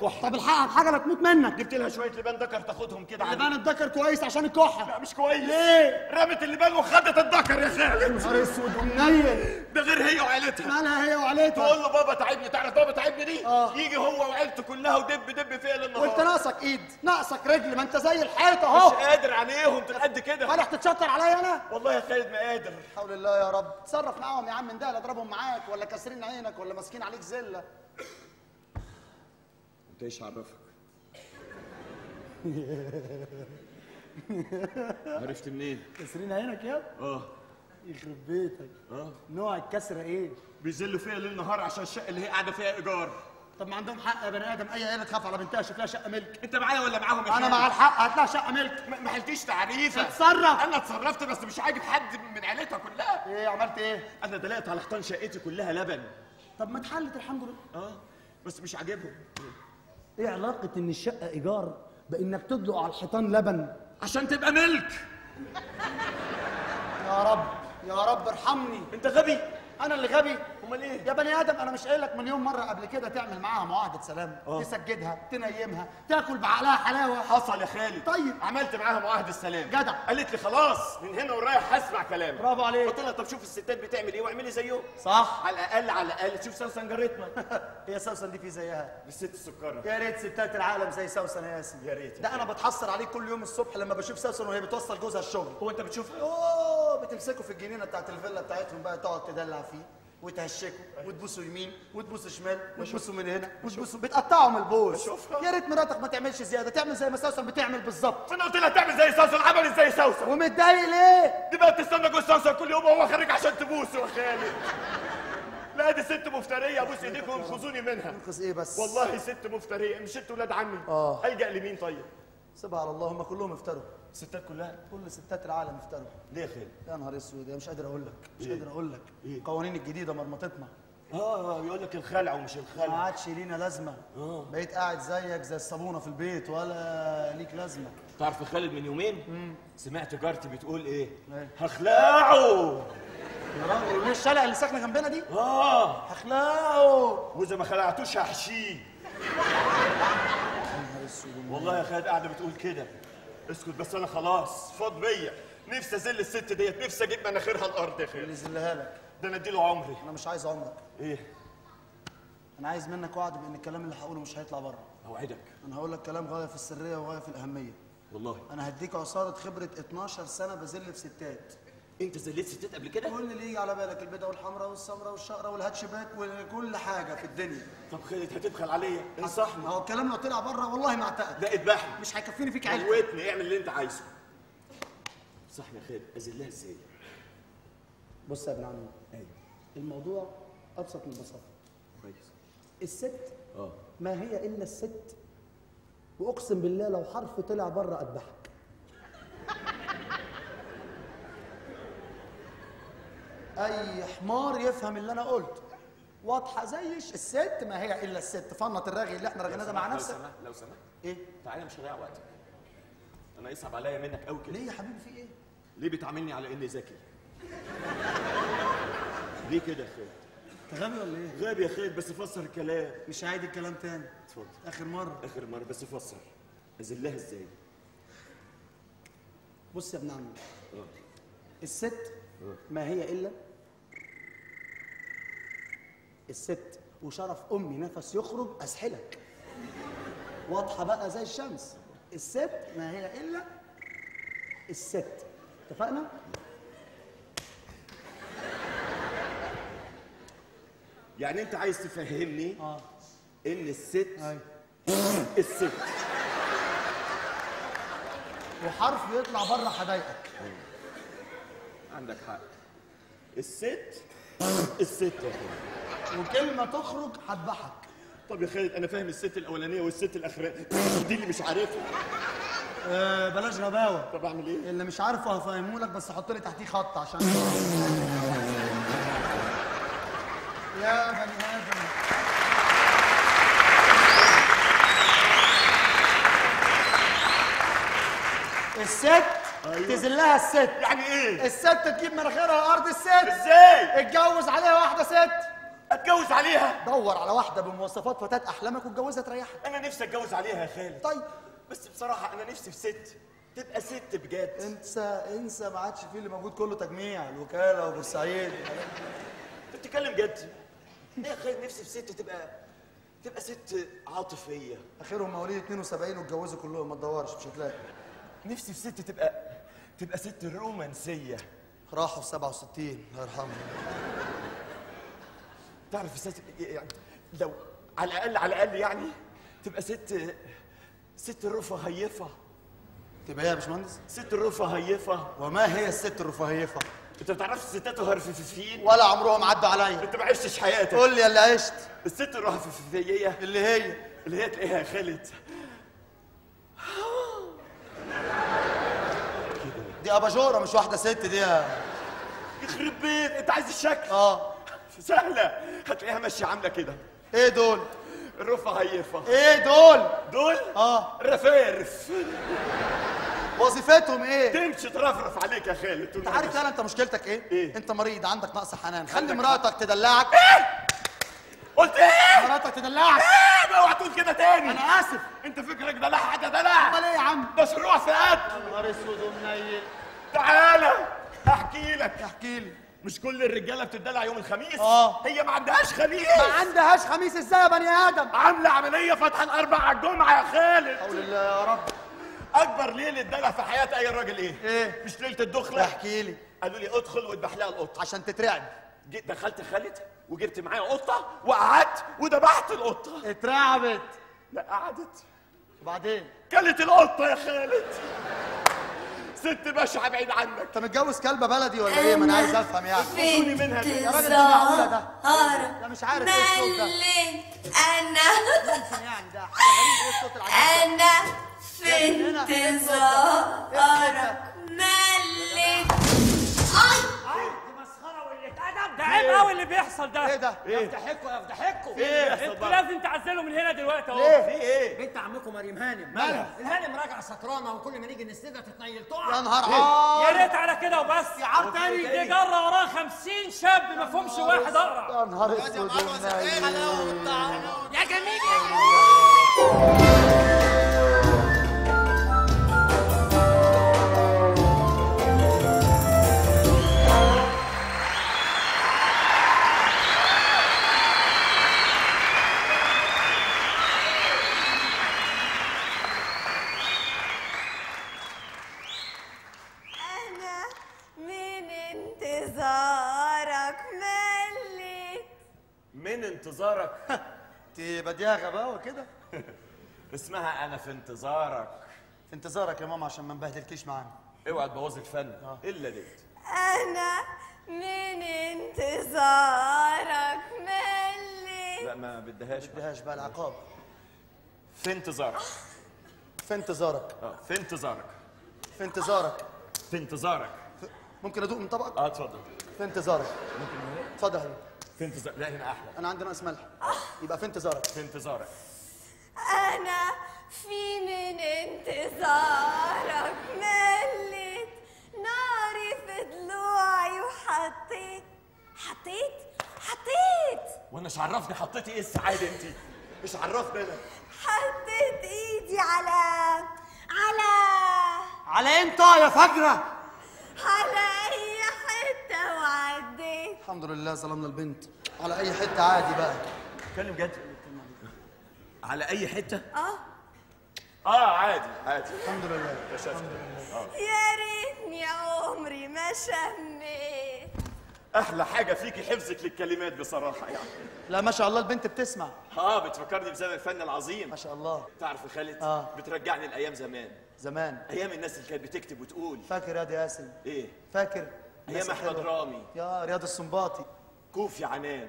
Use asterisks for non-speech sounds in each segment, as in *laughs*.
كحه طب الحقها بحاجه لا تموت منك. جبت لها شوية لبان ذكر تاخدهم كده اللبان الذكر كويس عشان الكحة. لا مش كويس. ليه؟ رمت اللبان وخدت الذكر يا خالد. نهار أسود ومنيل ده غير هي وعيلتها. مالها هي وعليتها تقول له بابا تعبني تعرف بابا تعبني دي آه. يجي هو وعيلته كلها ودب دب فيها ليل وانت ناقصك إيد ناقصك رجل ما انت زي الحيطة مش أهو. قادر عليهم قد كده. رايح تتشطر عليا أنا؟ والله يا خالد ما قادر. حول الله يا رب. تصرف معاهم يا عم من ده اضربهم معاك ولا كاسرين عينك ولا ماسكين عليك زلة. انت إيش عرفك؟ *laughs* عرفت منين؟ كاسرين عينك يا؟ آه. يخرب بيتك. آه. نوع الكسره إيه؟ بيذلوا فيها ليل نهار عشان الشقة اللي هي قاعدة فيها إيجار. طب ما عندهم حق يا بني آدم. أي عيلة تخاف على بنتها؟ شوف لها شقة ملك. أنت معايا ولا معاهم يا أنا؟ مع الحق. هات لها شقة ملك. ما ما حلتيش تعريفة. اتصرف. أنا اتصرفت بس مش عاجب حد من عيلتها كلها. إيه عملت إيه؟ أنا دلقت على حيطان شقتي كلها لبن. طب ما اتحلت الحمد لله. آه. بس مش عاجبهم. إيه علاقة إن الشقة إيجار بإنك تدلق على الحيطان لبن؟ عشان تبقى ملك. يا رب يا رب ارحمني. انت غبي. أنا اللي غبي. امال إيه؟ يا بني آدم أنا مش قايل لك مليون مرة قبل كده تعمل معاها معاهدة سلام آه. تسجدها تنيمها تاكل بعقلها حلاوة. حصل يا خالد. طيب. عملت معاها معاهدة السلام جدع. قالت لي خلاص من هنا ورايح هسمع كلامك. برافو عليك. قلت لها طب شوف الستات بتعمل إيه واعملي زيهم صح. على الأقل على الأقل شوف سوسن جارتنا *laughs* هي سوسن دي في زيها. الست السكره يا ريت ستات العالم زي سوسن يا ياسين. يا ريت. ده أنا بتحسر عليك كل يوم الصبح لما بشوف سوسن وهي بتوصل جوزها الشغل. هو أنت بتشوفها اوه بتمسكوا في الجنينة بتاعت الفيلا بتاعتهم بقى تقعد تدلع فيه وتهشكوا وتبوسوا يمين وتبوسوا شمال وتبوسوا من هنا وتبوسوا بتقطعوا من البوس. يا ريت مراتك ما تعملش زيادة تعمل زي ما سوسن بتعمل بالظبط. فانا قلت لها تعمل زي سوسن عملت زي سوسن. ومتضايق ليه؟ دي بقى بتستنى جوز سوسن كل يوم وهو خارج عشان تبوسه يا خالد لا دي ست مفترية ابوس إيديكم وانقذوني منها. انقذ إيه بس؟ والله ست مفترية مش ست ولاد عمي. آه. الجا لمين طيب؟ سيبها على الله هم كلهم افتروا. الستات كلها؟ كل ستات العالم افتروا. ليه يا خالد يا نهار أسود مش قادر أقول لك مش إيه؟ قادر أقول لك. إيه؟ القوانين الجديدة مرمطتنا. آه يقول لك الخلع ومش ما الخلع عادش لينا لازمة. آه. بقيت قاعد زيك زي الصابونة في البيت ولا ليك لازمة. تعرف خالد من يومين؟ سمعت جارتي بتقول إيه؟ إيه؟ هخلعه. يا راجل ليه الشلق اللي ساكنة جنبنا دي؟ آه. هخلعه. وإذا ما خلعتوش هحشيه. والله يا خالد قاعدة بتقول كده. اسكت بس أنا خلاص. فاض بيا. نفسي ازل الست ديت. نفسي أجيب مناخيرها الأرض يا اللي خالد يذلها لك. ده أنا أديله عمري. أنا مش عايز عمرك. إيه؟ أنا عايز منك وعد بأن الكلام اللي هقوله مش هيطلع بره. أوعدك. أنا هقول لك كلام غاية في السرية وغاية في الأهمية. والله. أنا هديك عصارة خبرة 12 سنة بذل في ستات. انت زليت ستات قبل كده؟ كل اللي يجي على بالك البيضة والحمراء والسمراء والشقراء والهاتشباك وكل حاجة في الدنيا. طب خالد هتبخل عليا؟ انصحني ما هو الكلام لو طلع بره والله ما اعتقد. لا اذبحني مش هيكفيني فيك عيلتك. موتني اعمل اللي انت عايزه. صح يا خالد اذلها إزاي؟ بص يا ابن عمي. أيوه الموضوع أبسط من البساطة. كويس. الست آه. ما هي إلا الست وأقسم بالله لو حرف طلع بره اذبحك أي حمار يفهم اللي أنا قلته. واضحة زيش الست ما هي إلا الست. فنط الرغي اللي إحنا رغيناه ده مع لو نفسك. سمحت لو سمحت. إيه؟ تعالى مش هضيع وقتك أنا يصعب عليا منك قوي كده. ليه يا حبيبي؟ في إيه؟ ليه بتعاملني على إني ذكي؟ ليه كده يا خالد أنت غبي ولا إيه؟ غبي يا خالد بس فسر الكلام. مش عايد الكلام تاني. اتفضل. آخر مرة. آخر مرة بس فسر. أذلها إزاي؟ بص يا ابن عمي. آه الست ما هي إلا الست وشرف أمي نفس يخرج أسحلك. واضحة بقى زي الشمس. الست ما هي إلا الست. اتفقنا؟ يعني أنت عايز تفهمني آه. إن الست الست. وحرف يطلع بره هضايقك عندك حق. الست الست. وكلمة تخرج هذبحك طب يا خالد أنا فاهم الست الأولانية والست الاخرانيه دي اللي مش عارفها. آه بلاش غباوة. طب أعمل إيه؟ اللي مش عارفه هفهمه لك بس حط لي تحتيه خط عشان يا بني آدم. الست أيوة. تذلها الست. يعني إيه؟ الست تجيب مناخيرها ارض الست. إزاي؟ اتجوز عليها واحدة ست. أتجوز عليها؟ دور على واحدة بمواصفات فتاه أحلامك واتجوزها تريحك أنا نفسي أتجوز عليها يا خالد. طيب. بس بصراحة أنا نفسي في ست تبقى ست بجد. انسى انسى ما عادش فيه اللي موجود كله تجميع. الوكالة وبورسعيد. أنت بتتكلم جد. يا خالد نفسي في ست تبقى تبقى ست عاطفية. اخرهم مواليد 72 واتجوزوا كلهم ما تدورش مش هتلاقي نفسي في ست تبقى تبقى ست رومانسية. راحوا في 67 الله يرحمهم. تعرف الست يعني لو على الاقل على الأقل يعني تبقى ست ست رفاهيفه تبقى إيه يا باشمهندس؟ ست رفاهيفه وما هي الست الرفاهيفه انت ما تعرفش الستات الهرففيين ولا عمرهم عدوا عليا. انت ما عشتش حياتك. قول لي اللي عشت. الست الرفاهيه اللي هي. اللي هي تلاقيها خالد دي أباجورة مش واحدة ست دي. يا- يخرب بيت أنت عايز الشكل؟ آه. سهلة. هتلاقيها ماشية عاملة كده. إيه دول؟ رفاهيفه إيه دول؟ دول؟ آه. رفارف وظيفتهم إيه؟ تمشي ترفرف عليك يا خالد. أنت عارف فعلا أنت مشكلتك إيه؟ إيه؟ أنت مريض عندك نقص حنان. خلي مراتك تدلعك. قلت إيه؟ مراتك تدلعك إيه؟ اوعى تقول كده تاني. أنا آسف. أنت فكرك ده لا حاجة ده لا. أمال إيه يا عم؟ ده شروع في قد نهار أسود ومنيل تعالى أحكي لك. احكي لي. مش كل الرجالة بتدلع يوم الخميس. آه. هي ما عندهاش خميس. ما عندهاش خميس إزاي يا بني آدم؟ عاملة عملية فاتحه الأربع على الجمعه يا خالد. حول الله يا رب. أكبر ليلة دلع في حياة أي راجل إيه؟ إيه؟ مش ليلة الدخلة. احكي لي. قالوا لي ادخل واذبح لها القطة. عشان تترعب. جيت دخلت خالد. وجبت معايا قطة وقعدت وذبحت القطة. اترعبت. لا قعدت. وبعدين؟ كلت القطة يا خالد. ست بشعة بعيد عنك. انت متجوز كلبة بلدي ولا إيه؟ ما أنا عايز افهم يعني. خدوني منها دي. يا راجل ده معقوله ده. ده مش عارف إيه الصوت ده. مليت أنا. ممكن يعني ده. حاجة غريبة إيه الصوت العجيب أنا في انتظارك مليت ده عيب قوي اللي بيحصل ده. إيه ده؟ يفضحكوا يفضحكوا إيه يحصل أنتوا لازم تعزلوا من هنا دلوقتي أهو. في إيه؟ بنت عمكم مريم هانم. مالها؟ الهانم راجعه سكرانة وكل ما نيجي نسندها تتنيل. يا تقع نهار يا عار ريت على كده وبس. يا عار تاني. دي جرة وراه 50 شاب ما فيهمش واحد أقرع. يا نهار أسود. يا اسمها أنا في انتظارك. في انتظارك يا ماما عشان ما نبهدلكيش معانا. اوعى تبوظ الفن. إلا ديت أنا من انتظارك مليت لا ما بدهاش بقى. بديهاش بقى العقاب. في انتظارك. في انتظارك. آه في انتظارك. في انتظارك. في انتظارك. ممكن أدوق من طبقك؟ آه اتفضل. في انتظارك. اتفضل يا حبيبي. في انتظار لا هنا أحلى. أنا عندي ناقص ملح. يبقى في انتظارك. في انتظارك. أنا في من انتظارك مليت ناري في ضلوعي وحطيت. حطيت؟ حطيت! وأنا مش عرفني حطيتي إيه السعادة انت مش عرفني أنا. حطيت ايدي على على. على انت يا فجرة؟ على أي حتة وعديت؟ الحمد لله ظلمنا البنت. على أي حتة عادي بقى. اتكلم جد. على أي حتة؟ آه. آه عادي عادي. الحمد لله. يا ريتني عمري ما شميت أحلى حاجة فيكي حفظك للكلمات بصراحة يعني. لا ما شاء الله البنت بتسمع. آه بتفكرني بزمن الفن العظيم. ما شاء الله. تعرف يا خالد آه. بترجعني لأيام زمان. زمان. أيام الناس اللي كانت بتكتب وتقول. فاكر يا ياسين إيه. فاكر. أيام أحمد. رامي. يا رياض السنباطي. كوفي عنان.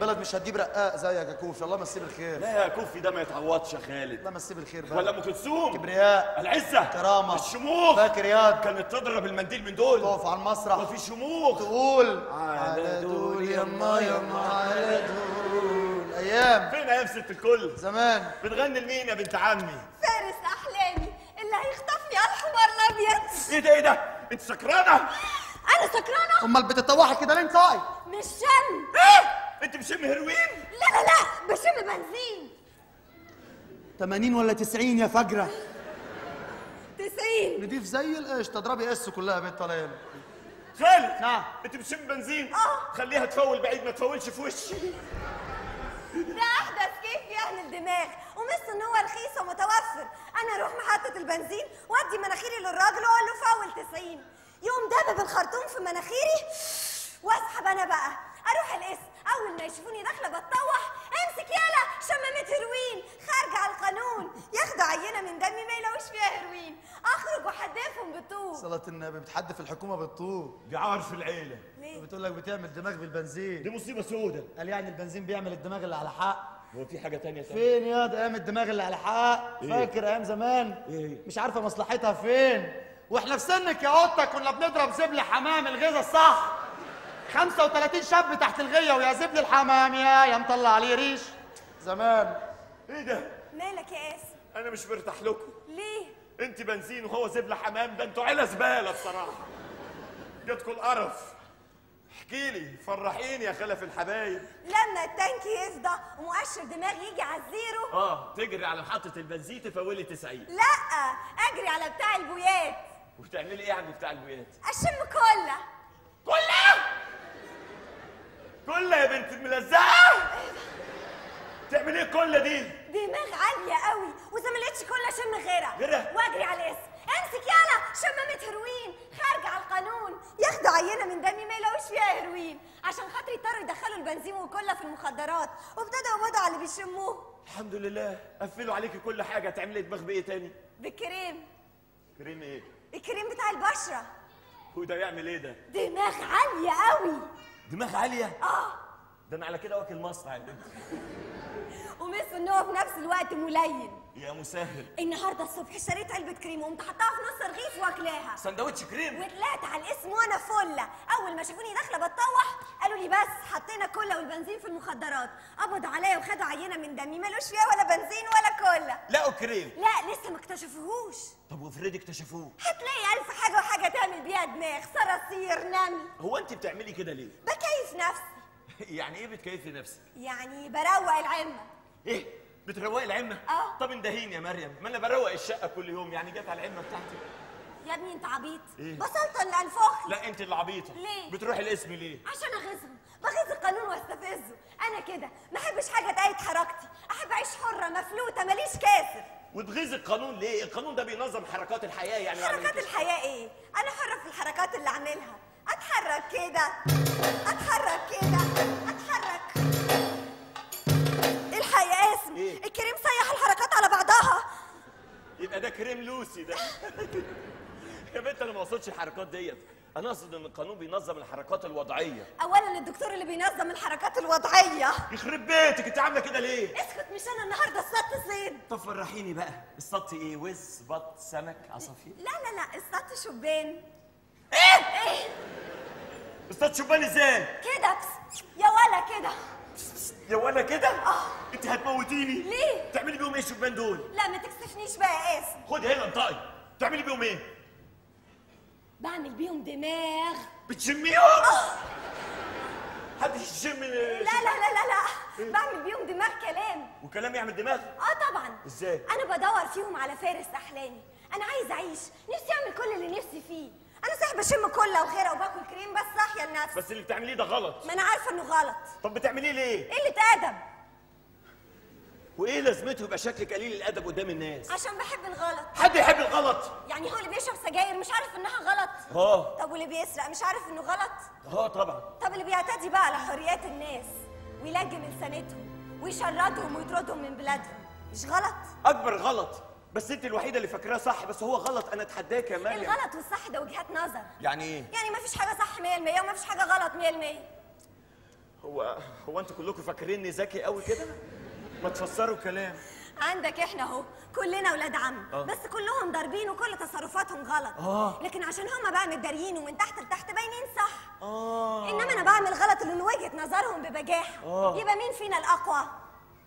البلد مش هتجيب رقاق زيك يا كوفي. الله مسيه بالخير. لا يا كوفي ده ما يتعوضش يا خالد. الله مسيه بالخير بقى. ولا أم كلثوم؟ كبرياء العزة كرامة. الشموخ. فاكر ياد كانت تضرب المنديل من دول. تقف على المسرح. وفي شموخ. تقول على دول يما يما على دول. أيام. فين أيام ست الكل؟ زمان. بتغني لمين يا بنت عمي؟ فارس أحلامي اللي هيخطفني على الحمار الأبيض. إيه ده إيه ده؟ أنت سكرانة؟ أنا سكرانة. أمال بتتطوحي كده ليه أنت مش شم انت بشم هيروين لا لا لا بشم بنزين. 80 ولا 90 يا فجره 90 نضيف زي القشطة اضربي اس كلها يا بنت ولا يهمك خالد نعم. انت بتشم بنزين؟ آه. خليها تفول بعيد ما تفولش في وشي. ده أحدث كيف يعمل دماغ ومس ان هو رخيص ومتوفر. أنا أروح محطة البنزين وأدي مناخيري للراجل وأقول له فول 90 يقوم دبب الخرطوم في مناخيري واسحب أنا بقى. أروح القسم أول ما يشوفوني داخلة بتطوح. امسك يالا شمامة هيروين خارجة على القانون. ياخدوا عينة من دمي ما يلاقوش فيها هيروين اخرج واحدفهم بالطوب. صلاة النبي بتحدف الحكومة بالطوب. دي عار في العيلة. ليه؟ بتقول لك بتعمل دماغ بالبنزين. دي مصيبة سودة. قال يعني البنزين بيعمل الدماغ اللي على حق. هو في حاجة تانية تانية؟ فين يا ده؟ أيام الدماغ اللي على حق. إيه؟ فاكر أيام زمان؟ إيه؟ مش عارفة مصلحتها فين. وإحنا في سنك يا قطة كنا بنضرب زبل حمام الغذا الصح 35 شاب تحت الغية ويا زبل الحمام يا يا مطلع عليه ريش. زمان. إيه ده؟ مالك يا قاسم أنا مش مرتاح لكم. ليه؟ أنت بنزين وهو زبله حمام ده أنتوا عيله زبالة بصراحة. جاتكم القرف. احكي لي فرحيني يا خلف الحبايب. لما ال tank يفضى ومؤشر دماغ يجي على ال zero. آه تجري على محطة البنزين تفولي 90 لا أجري على بتاع البويات. وبتعملي إيه عند بتاع البيات أشم كله كلها كلها يا بنت الملزقة. تعمل إيه كل دي؟ دماغ عالية قوي وإذا ما لقيتش كله اشم غيرها غيرها؟ واجري على الاسم امسك يالا شمامة هيروين خارجة على القانون. ياخدوا عينة من دمي ما يلاقوش فيها هيروين عشان خاطر يضطروا يدخلوا البنزين والكله في المخدرات. وابتدوا يقبضوا على اللي بيشموه. الحمد لله. قفلوا عليكي كل حاجة. تعملي دماغ بإيه تاني؟ بالكريم كريم إيه؟ الكريم بتاع البشرة. هو ده يعمل إيه ده؟ دماغ عالية قوي. دماغ عالية؟ آه. ده أنا على كده واكل يا بنت ومس ان هو في نفس الوقت ملين. يا مسهل. النهارده الصبح اشتريت علبة كريم وقمت حطاها في نص رغيف واكلاها. سندوتش كريم. وطلعت على الاسم وأنا فلة. أول ما شافوني داخلة بتطوح قالوا لي بس حطينا كله والبنزين في المخدرات. قبضوا عليا وخدوا عينة من دمي. مالوش فيها ولا بنزين ولا كله لقوا كريم. لا لسه ما اكتشفوهوش. طب وافرضي اكتشفوه؟ هتلاقي ألف حاجة وحاجة تعمل بيها دماغ. صراصير نمل هو أنت بتعملي كده ليه؟ بكيف نفسي. *laughs* يعني إيه بتكيفي نفسك؟ يعني بروق العلمه إيه؟ بتروقي العمة؟ آه. طب اندهيني يا مريم. ما أنا بروق الشقة كل يوم يعني جت على العمة بتاعتي. يا ابني أنت عبيط. إيه؟ بصلت اللي انفخ لا أنت اللي عبيطة. ليه؟ بتروحي الاسم ليه؟ عشان اغيظهم بغيظ القانون وأستفزه. أنا كده. ما أحبش حاجة تقيد حركتي. أحب أعيش حرة مفلوتة ماليش كاسر وتغيظ القانون ليه؟ القانون ده بينظم حركات الحياة يعني. حركات الحياة إيه؟ أنا حرة في الحركات اللي أعملها. أتحرك كده. أتحرك كده. أتحرك. قاسم إيه؟ الكريم سيح الحركات على بعضها. يبقى ده كريم لوسي ده. *laughs* يا بنت أنا ما أقصدش الحركات ديت. أنا أقصد إن القانون بينظم الحركات الوضعية. اولا الدكتور اللي بينظم الحركات الوضعية. يخرب بيتك أنت عاملة كده ليه؟ اسكت مش أنا النهارده اصطدت صيد طب فرحيني بقى. اصطدتي إيه؟ وز بط سمك عصافير؟ لا لا لا اصطدت شبان. إيه؟ إيه؟ اصطدت شبان إزاي؟ كده يا ولا كده. يا ولا كده؟ آه. انت هتموتيني. ليه؟ تعملي بيهم إيه الشبان دول؟ لا ما تكسفنيش بقى يا قاسم خد هنا انطقي. تعملي بيهم إيه؟ بعمل بيهم دماغ. بتشميهم؟ حد يشم لا لا لا لا لا. بعمل بيهم دماغ كلام. وكلام يعمل دماغ؟ آه طبعا. إزاي؟ أنا بدور فيهم على فارس أحلامي. أنا عايز أعيش. نفسي أعمل كل اللي نفسي فيه. أنا صحيح بشم كله وخيره وباكل كريم بس صاحيه لنفسي بس اللي بتعمليه ده غلط. ما أنا عارفة إنه غلط. طب بتعمليه ليه؟ قله ادب وإيه لازمته يبقى شكلك قليل الأدب قدام الناس؟ عشان بحب الغلط. حد يحب الغلط؟ يعني هو اللي بيشرب سجاير مش عارف إنها غلط. آه. طب واللي بيسرق مش عارف إنه غلط؟ آه طبعا. طب اللي بيعتدي بقى على حريات الناس ويلجم لسانتهم ويشردهم ويطردهم من بلادهم مش غلط؟ أكبر غلط. بس انت الوحيده اللي فاكراه صح بس هو غلط. أنا اتحداك يا مريم. الغلط والصح ده وجهات نظر. يعني إيه؟ يعني ما فيش حاجة صح 100% وما فيش حاجة غلط 100% هو هو أنتوا كلكم فاكريني ذكي قوي كده؟ ما تفسروا الكلام عندك إحنا أهو كلنا ولاد عم. آه. بس كلهم ضاربين وكل تصرفاتهم غلط. آه. لكن عشان هما بقى متداريين ومن تحت لتحت باينين صح. آه. إنما أنا بعمل غلط اللي من وجهة نظرهم ببجاحة. آه. يبقى مين فينا الأقوى؟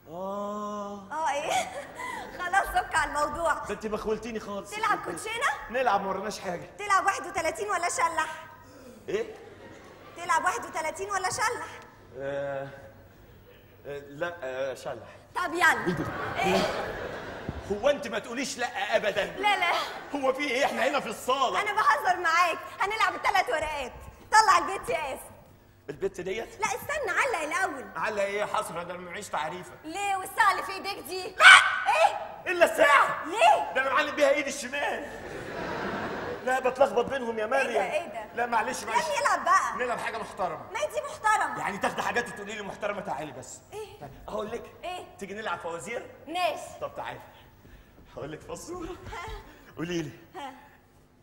آه. آه إيه؟ *laughs* خلاص سك على الموضوع. ده انت مخولتيني خالص. تلعب كوتشينة؟ نلعب ما وراناش حاجة. تلعب 31 ولا شلح؟ إيه؟ 35 ولا شلح؟ آه آه، لا آه شلح. طب يلا. إيه؟ هو انت ما تقوليش لا ابدا. لا لا. هو في إيه؟ إحنا هنا في الصالة. أنا بهزر معاك. هنلعب الثلاث ورقات. طلع البيت يا قاسم البت ديت؟ لا استنى علق الأول. على إيه؟ حسره ده أنا معيش تعريفة. ليه؟ والساعة اللي في إيديك دي. لا! إيه؟ إلا الساعة. ليه؟ ده أنا معلم بيها إيدي الشمال. لا بتلخبط بينهم يا مريم. إيه ده؟ لا معلش يا معلش. ابني العب بقى. نلعب حاجة محترمة. ما دي محترمة. يعني تاخدي حاجات وتقولي لي محترمة تعالي بس. إيه؟ أقول لك إيه؟ تيجي نلعب فوازير؟ ماشي. طب تعالي. هقول لك فزوره قولي لي. ها.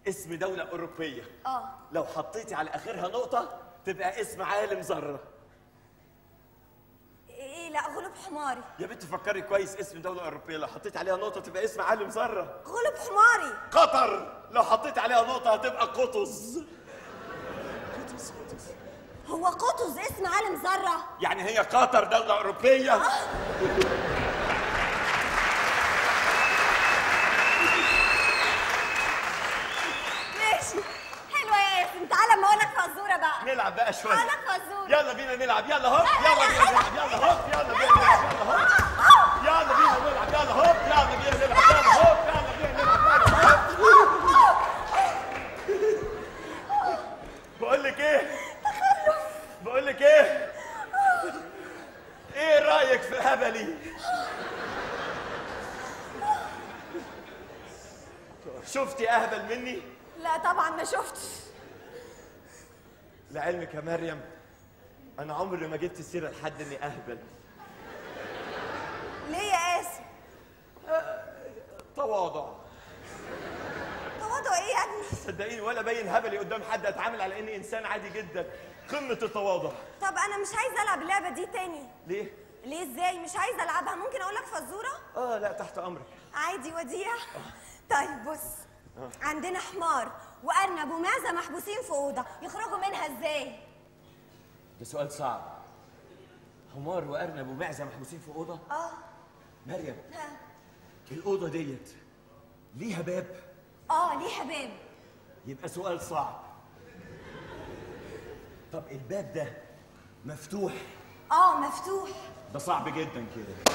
اسم دولة أوروبية. آه. لو حطيتي على آخرها نقطة تبقى اسم عالم ذرة. إيه لا غلب حماري. يا بنت فكري كويس اسم دولة أوروبية. لو حطيت عليها نقطة تبقى اسم عالم ذرة. غلب حماري. قطر! لو حطيت عليها نقطة هتبقى قطز. قطز قطز. هو قطز اسم عالم ذرة؟ يعني هي قطر دولة أوروبية ماشي حلوة يا تعالى اما أقول لك فزوره بقى. نلعب بقى شوية. أقول لك فزوره يلا بينا نلعب. يلا هوب. لا، لا، يلا لا، بينا. نلعب. يلا هوب. يلا بينا نلعب. يلا هوب. يلا بينا نلعب. يلا هوب. يلا بينا نلعب. يلا هوب. يلا بينا نلعب. بقول لك إيه؟ بقول لك إيه؟ إيه رأيك في هبلي شفتي أهبل مني؟ لا طبعا ما شفتش. لعلمك يا مريم أنا عمري ما جبت سيرة لحد إني أهبل. ليه يا قاسم تواضع. تواضع إيه يا ابني؟ صدقيني ولا باين هبلي قدام حد أتعامل على إني إنسان عادي جدا. قمة التواضع. طب أنا مش عايزة ألعب اللعبة دي تاني. ليه؟ ليه؟ إزاي؟ مش عايزة ألعبها. ممكن أقول لك فزورة؟ آه لا تحت أمرك. عادي وديع. طيب بص عندنا حمار. وارنب ومعزه محبوسين في اوضه يخرجوا منها إزاي؟ ده سؤال صعب. حمار وأرنب ومعزة محبوسين في اوضه آه. مريم ها. الأوضة ديت ليها باب؟ آه ليها باب. يبقى سؤال صعب. طب الباب ده مفتوح؟ آه مفتوح. ده صعب جدا كده.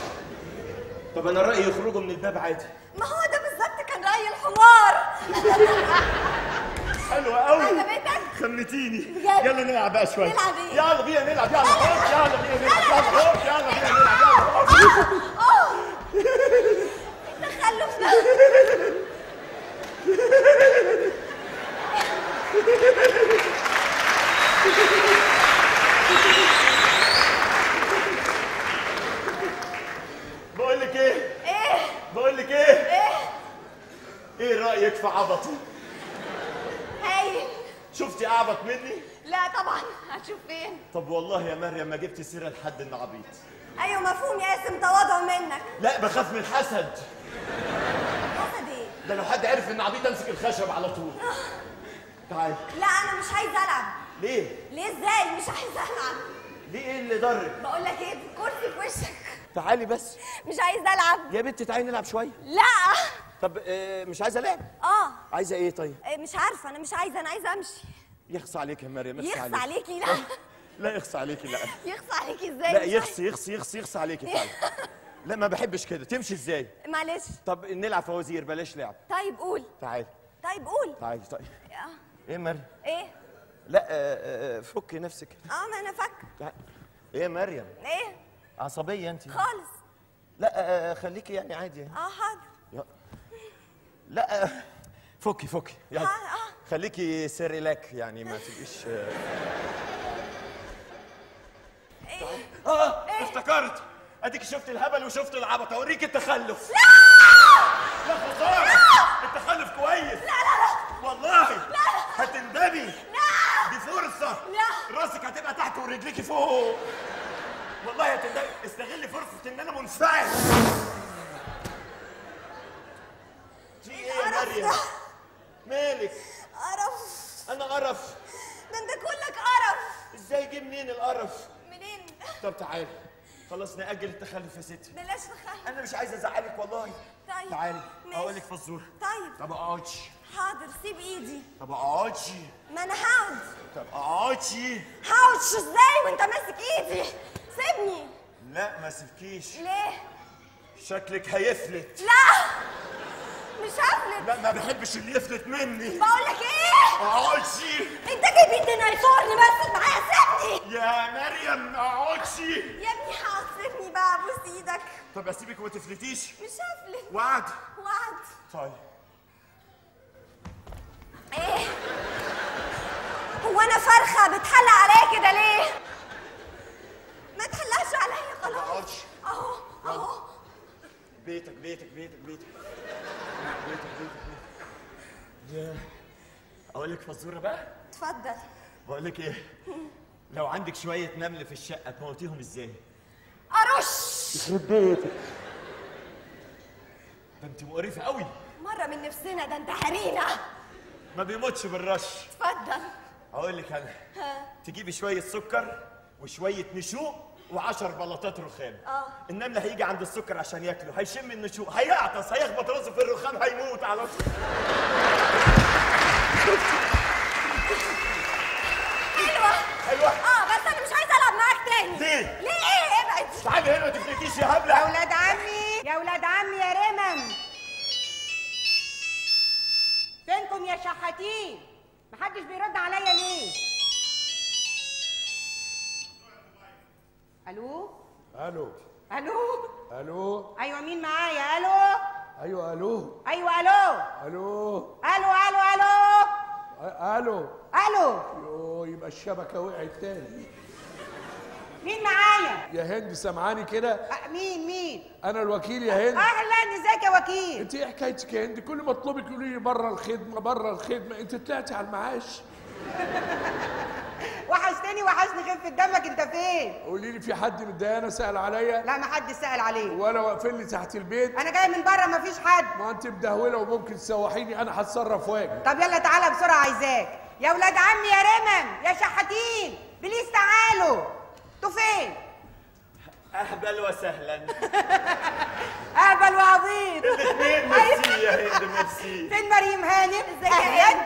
طب أنا رأيي يخرجوا من الباب عادي. ما هو ده راي الحمار حلوة قوي عجبتك؟ خمتيني؟ يلا. نلعب بقى شوية نلعب إيه؟ يلا بينا نلعب. يلا هوب يلا بينا نلعب. يلا. هوب يلا بينا نلعب. يلا هوب. تخلف ده *laughs* بقول لك إيه إيه بقول لك إيه إيه إيه رأيك في عبطي. هايل شفتي اعبط مني؟ لا طبعا. هتشوف فين؟ طب والله يا مريم ما جبت سيرة لحد انه عبيط أيوه مفهوم يا قاسم تواضع منك. لا بخاف من الحسد حسد إيه؟ ده لو حد عرف إن عبيط امسك الخشب على طول. تعالي لا أنا مش عايزه ألعب. ليه؟ ليه؟ إزاي؟ مش عايزه ألعب. ليه؟ إيه اللي ضرك؟ بقول لك إيه؟ الكرسي في وشك. تعالي بس. مش عايزه ألعب. يا بنتي تعالي نلعب شوية لا. طب آه، مش عايزه لعب آه. عايزة إيه طيب؟ إيه، مش عارفة أنا مش عايزة أنا عايزة أمشي. يخص عليك يا مريم يخص عليكي. لا. لا يخص عليكي لا. *laughs* يخص عليكي إزاي؟ لا يخص يخص يخص يخص عليكي تعالي *laughs* لا ما بحبش كده. تمشي إزاي؟ معلش. طب نلعب فوازير بلاش لعب. طيب قول. تعالي طيب قول. تعالي طيب. آه، إيه يا مريم؟ إيه؟ لا آه، آه، فكي نفسك آه ما أنا تعالي. إيه يا مريم؟ إيه؟ عصبية انت خالص. لا آه، خليكي يعني عادي آه حاضر. لا فكي فكي. يلا. خليكي سيريلاك يعني ما تبقيش. إيه. آه افتكرت. أديك شفت الهبل وشفت العبط. أوريك التخلف. لا! خسارة. التخلف كويس. لا لا لا. والله. لا هتندمي. لا. دي فرصه لا. راسك هتبقى تحت ورجليكي فوق. والله هتندمي. استغلي فرصة إن أنا منفعل. في إيه يا مريم؟ مالك؟ قرف أنا قرف ده أنت كلك قرف إزاي جه منين القرف؟ منين؟ طب تعالي خلاص نأجل التخلف يا ستي بلاش تخيل أنا مش عايز أزعلك والله. طيب. تعالي. أقول لك فزوره طيب. طب أقعدش. حاضر سيب إيدي. طب أقعدش. ما أنا هقعد. طب أقعدش. هاوتش إزاي وأنت ماسك إيدي؟ سيبني. لا ما سبكيش. ليه؟ شكلك هيفلت. لا. مش هفلت. لا ما بحبش اللي يفلت مني. بقول لك إيه؟ اقعدش انت جايب ايدي يفورني بس معايا سيبني. يا مريم اقعدش يا ابني هعصبني بقى أبوس إيدك. طب أسيبك وما تفلتيش؟ مش هفلت. وعد. وعد. طيب. إيه؟ هو أنا فرخة بتحلق عليا كده ليه؟ ما تحلقش عليا خلاص. أهو أهو. بيتك بيتك بيتك بيتك بيتك بيتك بيتك يا أقول لك فزورة بقى؟ اتفضل. بقول لك إيه؟ لو عندك شوية نمل في الشقة تموتيهم إزاي؟ أرش! يخرب بيتك. ده أنت مقرفة قوي مرة من نفسنا ده أنت حرينا ما بيموتش بالرش. اتفضل. أقول لك أنا ها. تجيبي شوية سكر وشوية نشوء وعشر بلاطات رخام. آه. النمل هيجي عند السكر عشان ياكله هيشم النشوء هيعطس هيخبط راسه في الرخام هيموت على طول. حلوة. حلوة. آه بس أنا مش عايزة ألعب معاك تاني. ليه؟ ليه؟ إيه ابعد. تعالي هنا ما تفلتيش يا هبلة. يا ولاد عمي يا ولاد عمي يا رمم فينكم يا شحاتين؟ محدش بيرد عليا ليه؟ ألو؟ ألو. ألو؟ ألو. أيوه مين معايا؟ ألو؟ أيوه ألو. أيوه ألو. ألو. ألو ألو ألو. ألو. ألو. يوه يبقى الشبكة وقعت تاني. مين معايا؟ يا هند سامعاني كده؟ مين مين؟ أنا الوكيل يا هند. أهلا إزيك يا وكيل؟ أنت إيه حكايتك يا هند؟ كل ما اطلبك تقولي لي بره الخدمة بره الخدمة. أنت طلعتي على المعاش. وحشني خفه دمك انت فين؟ قولي لي في حد من الديانة سأل عليا. لا ما حد سأل عليه ولا واقفين لي تحت البيت. أنا جاي من بره ما فيش حد. ما انت مدهولة وممكن تسوحيني أنا هتصرف واجب. طب يلا تعالى بسرعة عايزاك. يا ولاد عمي يا رمم يا شحاتين. please تعالوا. أنتوا فين؟ أهبل وسهلا. *laughs* أهبل وعبيط. *laughs* الاثنين ميرسي يا هند ميرسي فين مريم هانم؟ ازيك يا أهلاً.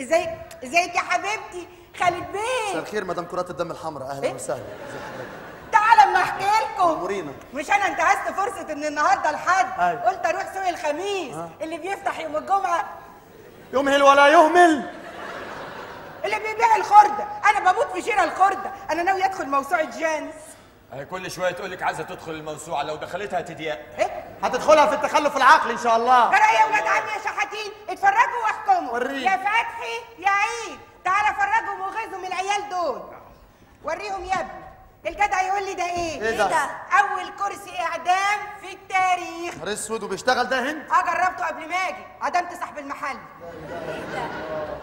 ازيك ازيك يا حبيبتي؟ خالد مساء بيه الخير مدام كرات الدم الحمراء. أهلا إيه؟ وسهلا. تعالى أما أحكي لكم. مش أنا انتهزت فرصة إن النهارده الحد. أيوة. قلت أروح سوق الخميس. اللي بيفتح يوم الجمعة. يمهل ولا يهمل. اللي بيبيع الخردة. أنا بموت في شراء الخردة. أنا ناوي أدخل موسوعة جانس هي كل شوية تقول لك عايزة تدخل الموسوعة لو دخلتها هتضيق إيه؟ هتدخلها في التخلف العقلي إن شاء الله. ترى يا ولاد عمي يا شحاتين اتفرجوا واحكموا. وريني. يا فتحي يا عيد. تعالى فرجهم وغيظهم العيال دول. وريهم يا ابني. الجدع يقول لي ده إيه؟ إيه ده؟ أول كرسي إعدام في التاريخ. نهار أسود وبيشتغل ده هند؟ آه جربته قبل ما أجي. عدمت صاحب المحل.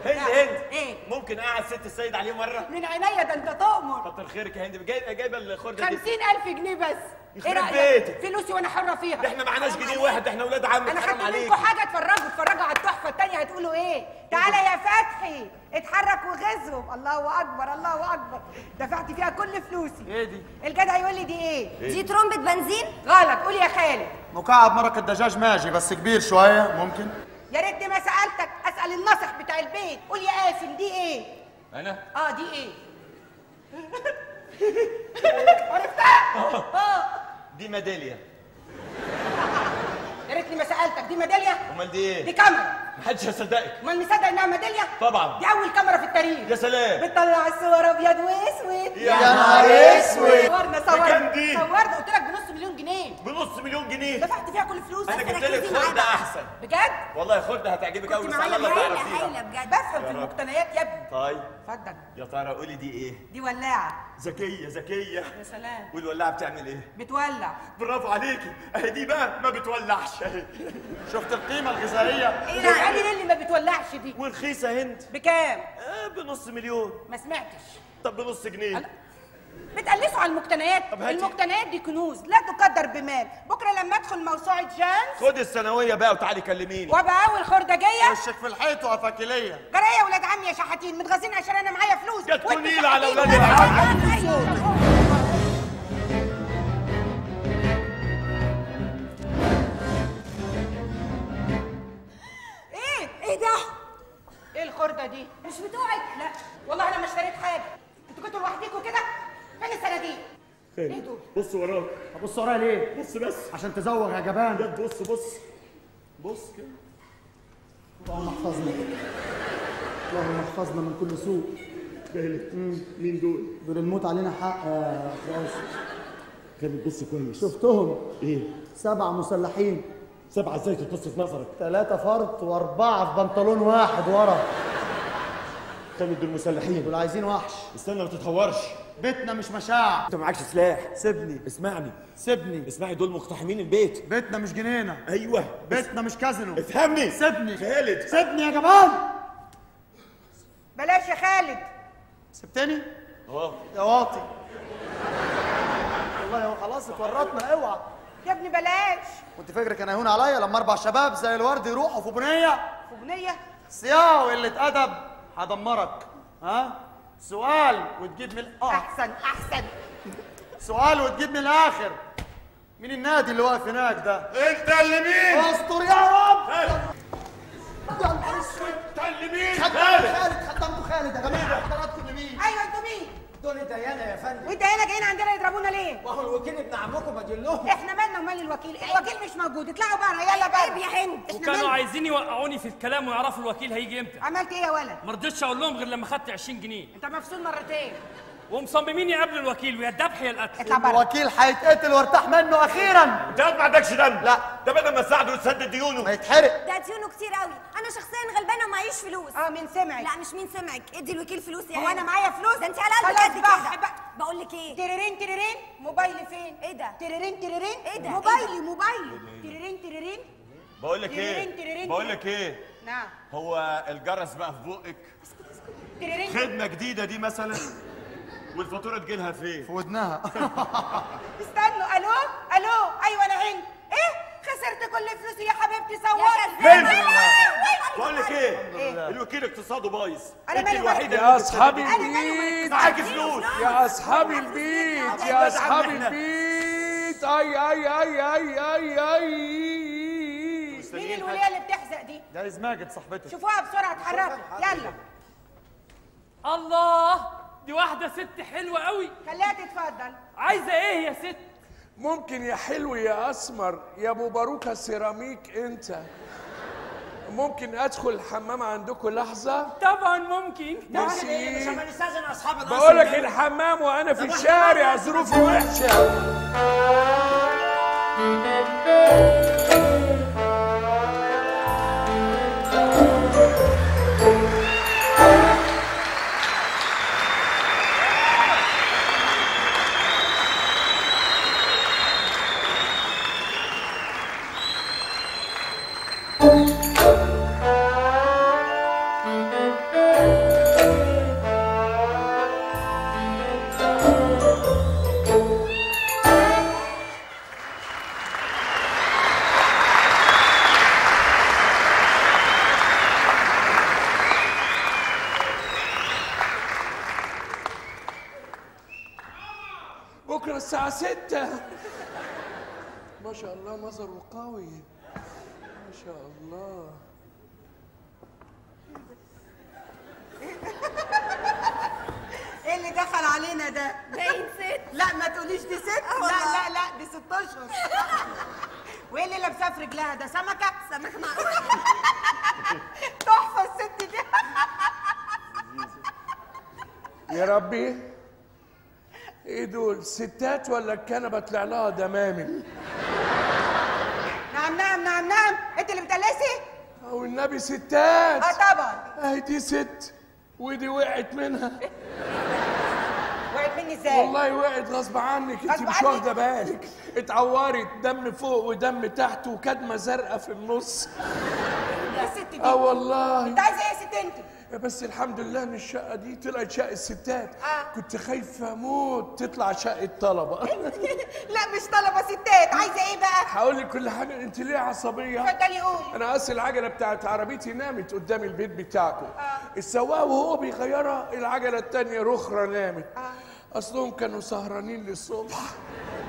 هند هند. إيه؟ ممكن اقعد ست السيد عليه مرة. من عينيا ده انت تؤمر. كتر خيرك يا هند. جايبه جايبة الخرده دي. خمسين ألف جنيه بس. يخرب بيتك. فلوسي وأنا حرة ده فيها إحنا معناش جنيه واحد إحنا ولاد عم أنا حرام خدت عليك. منكم حاجة اتفرجوا اتفرجوا على التحفة التانية. هتقولوا إيه؟ تعالى يا فتحي. اتحرك وغزهم. الله أكبر الله أكبر. دفعت فيها كل فلوسي. إيه دي؟ الجدع يقول لي دي إيه؟ دي؟ ترمبة بنزين؟ غلط. قول يا خالد. مكعب مرق الدجاج ماجي بس كبير شوية ممكن؟ يا ريتني ما سألتك. أسأل الناصح بتاع البيت. قول يا قاسم دي إيه؟ أنا؟ آه دي إيه؟ *laughs* عرفتها؟ آه. دي ميدالية. يا ريتني ما سالتك دي ميدالية؟ أمال دي دي إيه كاميرا. محدش هيصدقك. أمال مصدق إنها ميدالية؟ طبعا. دي أول كاميرا في التاريخ. يا سلام. بتطلع الصور أبيض وأسود. يا نهار أسود. صورنا صورنا. دي؟ صورنا. قلت لك بنص مليون جنيه. بنص مليون جنيه. دفعت فيها كل فلوس. أنا جبت لك بقى. أحسن. بجد؟ والله خردة هتعجبك قوي بس معايا على الله تعرفيها هايلة بجد. بفهم في. المقتنيات يا ابني. طيب. اتفضل. يا ترى قولي دي إيه؟ دي ولاعة. ذكية ذكية. يا سلام. والولاعة بتعمل إيه؟ بتولع. برافو عليكي. أهي دي بقى ما بتولعش. *laughs* شفت القيمة الغذائية؟ إيه ليه اللي ما بتولعش دي؟ ورخيصه هند. بكام؟ آه بنص مليون. ما سمعتش. طب بنص جنيه. بتقلسوا على المقتنيات. طب هاتي. المقتنيات دي كنوز. لا تقدر بمال. بكرة لما ادخل موسوعة جانس خد الثانوية بقى وتعالي كلميني. وابقى أول خردجيه وشك في الحيط وافاكيليه جرى يا ولاد عمي يا شحاتين. متغاظين عشان أنا معايا فلوس. جت وانتوا كنيلة على شحاتين. ولاد الخرده دي؟ مش بتوعك. لا. والله أنا ما اشتريت حاجة. خالد بص وراك. ابص ورايا ليه؟ بص بس. عشان تزوغ يا جبان. بجد بص بص. بص كده. اللهم احفظنا. اللهم احفظنا من كل سوء. خالد مين دول؟ دول الموت علينا حق يا فراس خالد بص كويس. شفتهم؟ إيه؟ سبع مسلحين. سبعة. إزاي تبص في نظرك؟ ثلاثة فرد وأربعة في بنطلون واحد ورا. خالد دول مسلحين دول عايزين وحش. استنى ما تتهورش. بيتنا مش مشاع. انت معكش سلاح. سيبني. اسمعني. سيبني. اسمعي دول مقتحمين البيت. بيتنا مش جنينة. أيوه. بيتنا مش كازينو. افهمني. سيبني. خالد. سيبني يا جبان بلاش يا خالد. سبتني؟ آه. يا واطي. والله هو خلاص اتورطنا. اوعى. يا ابني بلاش. كنت فاكر كان هيهون عليا لما أربع شباب زي الورد يروحوا في بنية. اغنيه صياعه وقله ادب هدمرك ها؟ سؤال وتجيب من الآخر. أحسن أحسن. سؤال وتجيب من الآخر. مين النادي اللي واقف هناك ده؟ أنت اللي مين؟ استر يا رب! خالد. يا نهار اسود أنت اللي مين؟ خالد خالد. خدامكم خالد يا جماعة. حضراتكم لمين أيوه دول ديانة يا فندم. وانت هنا جايين عندنا يضربونا ليه؟ وهو الوكيل ابن عمكم بدين لهم إحنا مالنا ومال الوكيل؟ الوكيل مش موجود. اطلعوا بره يلا عيب بره. يا هند. وكانوا مالنا. عايزين يوقعوني في الكلام ويعرفوا الوكيل هيجي إمتى. عملت إيه يا ولد؟ ما رضيتش أقول لهم غير لما خدت 20 جنيه. انت مفصول مرتين. ومصممين يقابلوا الوكيل ويا الذبح يا القتل. اطلع بره الوكيل هيتقتل وارتاح منه أخيرا. انت ما عندكش دم. لا. ده بدل ما تساعده وتسدد ما ديونه يتحرق. ده ديونه كتير قوي. أنا شخصيا غلبانة ومعيش فلوس. آه مين سمعك؟ لا مش مين سمعك. ادي الوكيل فلوس يا هو. أنا معايا فلوس. ده انت على قد كده. بقول لك إيه؟ تريرين تريرين. موبايلي فين؟ إيه ده؟ تريرين تريرين. إيه ده؟ موبايلي موبايلي تريرين تريرين. بقول لك تريرين إيه؟ تريرين. بقول لك إيه؟ نعم. هو الجرس بقى في بقك؟ تريرين. خدمة جديدة دي مثلا؟ والفاتورة تجيلها فين؟ في ودنها. *laughs* استنوا ألو؟ ألو؟ أيوه أنا هند إيه؟ خسرت كل فلوسي يا حبيبتي يا صورت أيوة. بقول لك إيه؟ إيه؟ الوكيل اقتصاده بايظ. انت مالي الوحيدة يا اللي أصحاب بتستفيدي. البيت. معاكي فلوس. يا أصحاب البيت يا أصحاب إحنا. البيت. أي أي أي أي أي أي. مين الولية اللي بتحزق دي؟ جايز ماجد صاحبته شوفوها بسرعة اتحركوا يلا. الله! دي واحدة ست حلوة قوي. خليها تتفضل. عايزة إيه يا ست؟ ممكن يا حلو يا أسمر يا أبو باروكة سيراميك أنت. ممكن أدخل الحمام عندكم لحظة؟ طبعا ممكن. ميرسي. نستأذن أصحاب القصر بقول لك الحمام وأنا في الشارع ظروفي وحشة. في رجلها ده. سمكة؟ سمك معقول *laughs* تحفة الست دي. *laughs* يا ربي. إيه دول ستات ولا الكنبة طلع لها دمامل؟ *laughs* نعم نعم نعم نعم. انت اللي بتقلسي أو النبي ستات. آه طبعا. أهي دي ست ودي وقعت منها. مني إزاي والله وقعت غصب عنك انت مش؟ واخدة بالك. اتعورت دم فوق ودم تحت وكدمة زرقاء في النص. يا الست دي. آه والله. انت عايزه إيه يا ست انت؟ بس الحمد لله إن الشقة دي طلعت شقة ستات آه. كنت خايفة أموت تطلع شقة طلبة. *laughs* لا مش طلبة ستات. عايزة إيه بقى؟ هقول لك كل حاجة. انت ليه عصبية؟ اتفضلي قولي. أنا اصل العجلة بتاعت عربيتي نامت قدام البيت بتاعكم. السواق وهو بيغيرها العجلة التانية رخرة نامت. أصلهم كانوا سهرانين للصبح.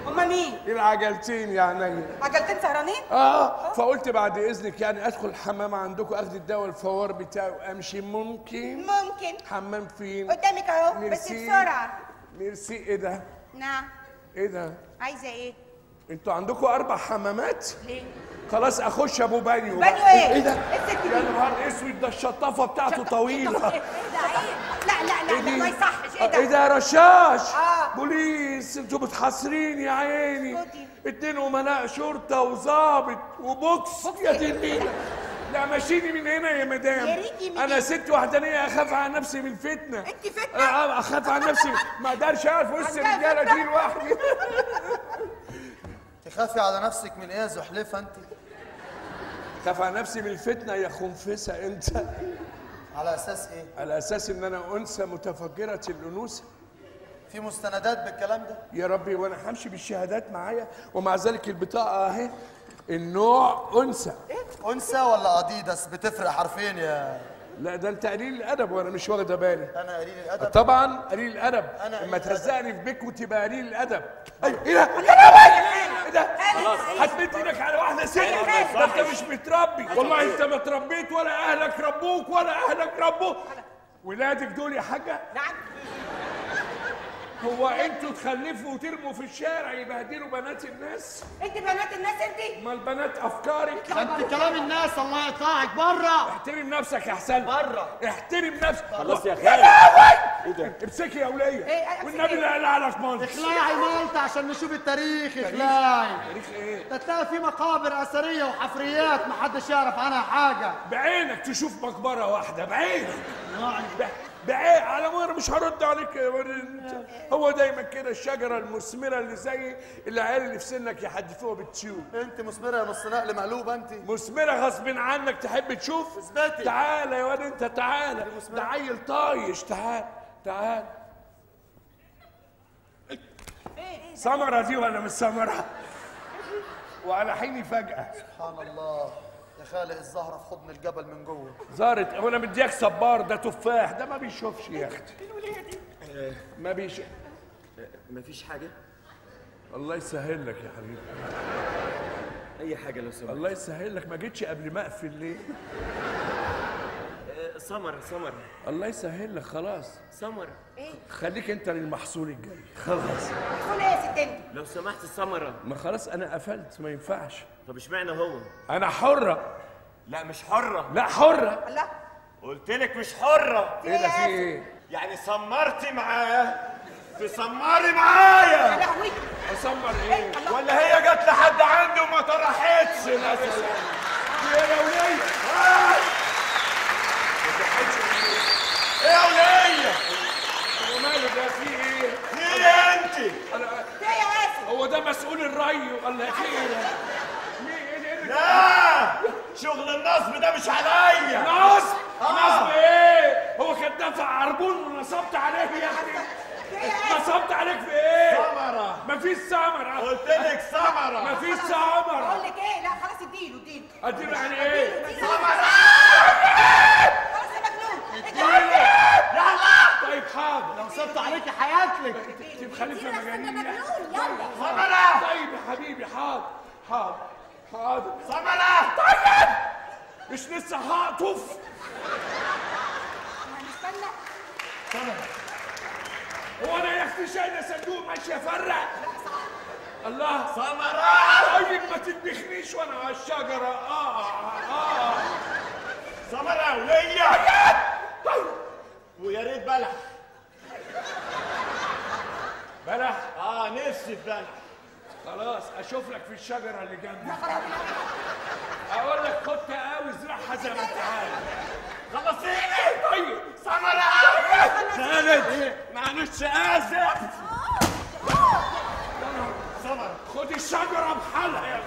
هما مين؟ العجلتين يعني عجلتين سهرانين؟ آه فقلت بعد إذنك يعني أدخل الحمام عندكم اخد الدواء الفوار بتاعي وأمشي. ممكن؟ ممكن. حمام فين؟ قدامك أهو بس. بسرعة. ميرسي إيه ده؟ نعم. إيه ده؟ عايزة إيه؟ أنتوا عندكم أربع حمامات؟ ليه؟ خلاص أخش أبو بانيو. بانيو إيه إيه ده؟ الست يا نهار أسود ده الشطافة بتاعته طويلة. لا لا لا إيه لا دي؟ ما يصحش. إيه إيه ده ده يا رشاش؟ آه. بوليس أنتوا بتحاصرين يا عيني. اتنين امناء شرطة وظابط وبوكس. يا دي. لا ماشيني من هنا يا مدام. أنا. ست وحدانيه أخاف على نفسي من الفتنة؟ أنت فتنة؟ آه، أخاف على نفسي. ما أقدرش اقف وسط الرجالة؟ دي لوحدي. *laughs* تخافي على نفسك من إيه يا زحلفة أنت؟ خاف على نفسي من الفتنة يا خنفسة أنت. على أساس إيه؟ على أساس إن أنا أنثى متفجرة الأنوثة. في مستندات بالكلام ده؟ يا ربي وأنا همشي بالشهادات معايا ومع ذلك البطاقة أهي النوع أنثى. أنثى ولا اديداس بتفرق حرفين يا لا ده انت قليل الأدب وأنا مش واخده بالي. أنا قليل الأدب. طبعا قليل الأدب. اما. ترزقني في بيك وتبقى قليل الأدب. أيوه. إيه ده؟ إيه ده؟ هتمد إيدك على واحدة ست. ده أنت مش متربي والله أنت ما تربيت ولا أهلك ربوك ولا أهلك ربوك. ولادك دول يا حاجة؟ نعم. هو أنتوا تخلفوا وترموا في الشارع يبهدلوا بنات الناس؟ انت بنات الناس انت؟ ما البنات افكارك؟ ده انت كلام الناس. الله يقطعك بره احترم نفسك يا حسن. بره احترم نفسك. خلاص يا خالد. امسكي يا ولية. إيه، أمسك والنبي إيه؟ لا اله الا الله اخلعي مالطا عشان نشوف التاريخ اخلعي تاريخ إيه؟ ده تلاقي في مقابر أثرية وحفريات محدش يعرف عنها حاجة. بعينك تشوف مقبرة واحدة بعينك. ب- بعين على مر مش هرد عليك يا انت هو دايما كده الشجرة المثمرة اللي زي العيال اللي في سنك يحدفوها بتشوف. انت مثمرة يا نص نقل مقلوبة انت. مثمرة غصب عنك تحب تشوف؟ اثبتي. تعالى يا واد انت تعالى. ده عيل طايش تعال تعال. سمرة دي ولا مش سمرة؟ وعلى حيني فجأة. سبحان الله. يا خالق الزهرة في حضن الجبل من جوه. زارت وأنا مديك صبار ده تفاح ده ما بيشوفش يا أختي. ما بيش مفيش حاجة؟ الله يسهل لك يا حبيبي. أي حاجة لو سمحت. الله يسهل لك ما جيتش قبل ما أقفل ليه؟ سمر سمر. الله يسهل لك خلاص. سمر. خليك أنت للمحصول الجاي. خلاص. تقول إيه يا ست أنت؟ لو سمحت سمرة. ما خلاص أنا قفلت ما ينفعش. طب اشمعنى هو؟ أنا حرة. لا مش حرة. لا حرة. الله قلت لك مش حرة. إيه ده في إيه؟ يعني سمرتي معاه تسمري معايا. لهوي. أسمر إيه؟ ولا هي جت لحد عندي وما طرحتش؟ مثلا إيه يا ولية إيه يا وماله ده في إيه مين انت أنا إيه يا واسف هو ده مسؤول الري ولا في إيه؟ ده مين إيه ده؟ إيه ده لا! شغل النصب ده مش عليا. نصب؟ نصب إيه؟ هو كان دافع عربون ونصبت عليه يعني نصبت عليك في إيه؟ سمرة مفيش ثمرة. قلت لك سمرة مفيش بقول ثمرة لك إيه؟ لا خلاص اديله اديله. أديله يعني إيه؟ خلاص يا مجنون. طيب حاضر لو سبت عليك حياتك تجيب خليفه مجانين يلا سمرة طيب يا حبيبي حاضر حاضر حاضر سمرة مش لسه هقطف هو أنا يا أختي شايله صندوق ماشي افرق الله سمرة طيب ما تدبخنيش وأنا على الشجره آه آه سمرة وليا طيب ويا ريت بلح. بلح؟ آه نفسي في بلح. خلاص أشوف لك في الشجرة اللي جنبي أقول لك خد تقاوي ازرعها زي ما انت عايز خلصيني طيب. سمرة خالد معلش آسف. سمرة خد الشجرة بحالها